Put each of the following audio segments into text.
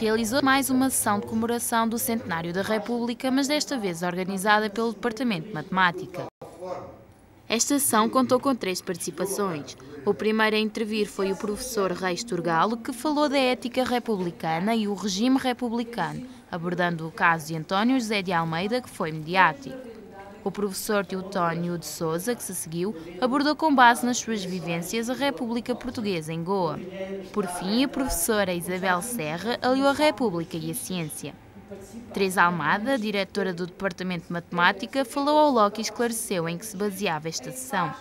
realizou mais uma sessão de comemoração do centenário da República, mas desta vez organizada pelo Departamento de Matemática. Esta sessão contou com três participações. O primeiro a intervir foi o professor Reis Turgalo, que falou da ética republicana e o regime republicano, abordando o caso de António José de Almeida, que foi mediático. O professor Teutónio de Souza, que se seguiu, abordou com base nas suas vivências a República Portuguesa em Goa. Por fim, a professora Isabel Serra aliou a República e a ciência. Teresa Almada, diretora do Departamento de Matemática, falou ao LOC e esclareceu em que se baseava esta sessão.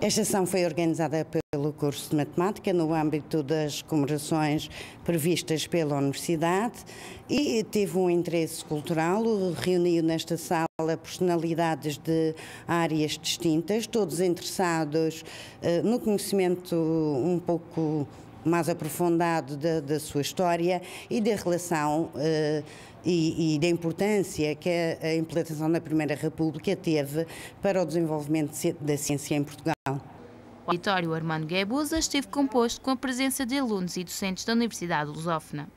Esta sessão foi organizada pelo curso de Matemática no âmbito das comemorações previstas pela Universidade e teve um interesse cultural, reuniu nesta sala personalidades de áreas distintas, todos interessados eh, no conhecimento um pouco mais aprofundado da, da sua história e da relação uh, e, e, da importância que a, a implantação da Primeira República teve para o desenvolvimento da ciência em Portugal. O auditório Armando Guebuza esteve composto com a presença de alunos e docentes da Universidade Lusófona.